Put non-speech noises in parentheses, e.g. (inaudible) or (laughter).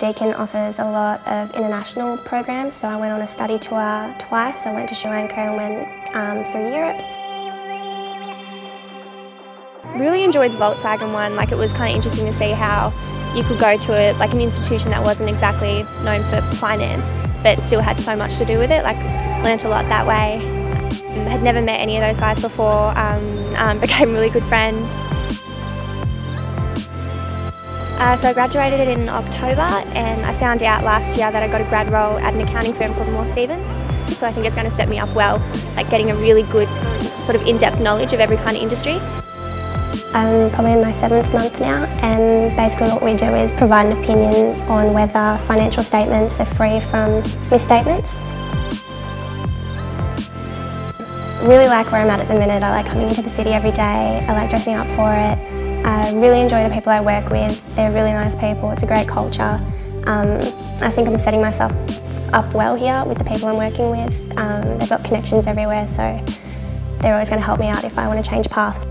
Deakin offers a lot of international programs, so I went on a study tour twice. I went to Sri Lanka and went um, through Europe. Really enjoyed the Volkswagen one, like it was kind of interesting to see how you could go to it like an institution that wasn't exactly known for finance but still had so much to do with it, like learnt a lot that way. Had never met any of those guys before, um, um, (laughs) became really good friends. Uh, so I graduated in October and I found out last year that I got a grad role at an accounting firm called Moore Stephens. So I think it's going to set me up well, like getting a really good sort of in-depth knowledge of every kind of industry. I'm probably in my seventh month now and basically what we do is provide an opinion on whether financial statements are free from misstatements. Really like where I'm at at the minute. I like coming into the city every day. I like dressing up for it. I really enjoy the people I work with. They're really nice people. It's a great culture. Um, I think I'm setting myself up well here with the people I'm working with. Um, they've got connections everywhere so they're always going to help me out if I want to change paths.